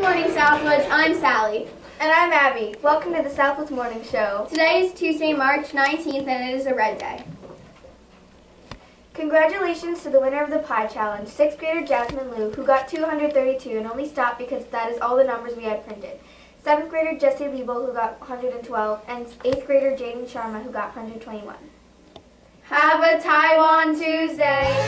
Good morning, Southwoods. I'm Sally. And I'm Abby. Welcome to the Southwoods Morning Show. Today is Tuesday, March 19th, and it is a red day. Congratulations to the winner of the Pi Challenge, 6th grader Jasmine Liu, who got 232 and only stopped because that is all the numbers we had printed. 7th grader Jesse Liebel, who got 112, and 8th grader Jaden Sharma, who got 121. Have a Taiwan Tuesday.